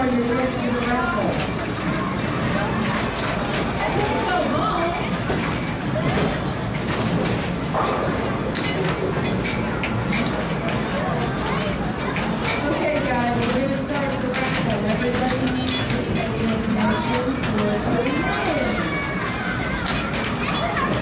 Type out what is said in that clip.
when you reach Universal. Go home.